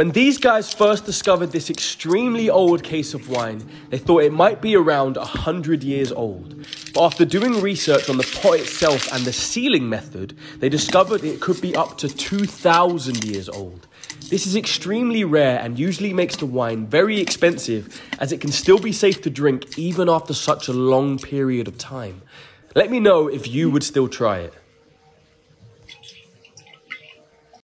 When these guys first discovered this extremely old case of wine, they thought it might be around 100 years old. But after doing research on the pot itself and the sealing method, they discovered it could be up to 2,000 years old. This is extremely rare and usually makes the wine very expensive as it can still be safe to drink even after such a long period of time. Let me know if you would still try it.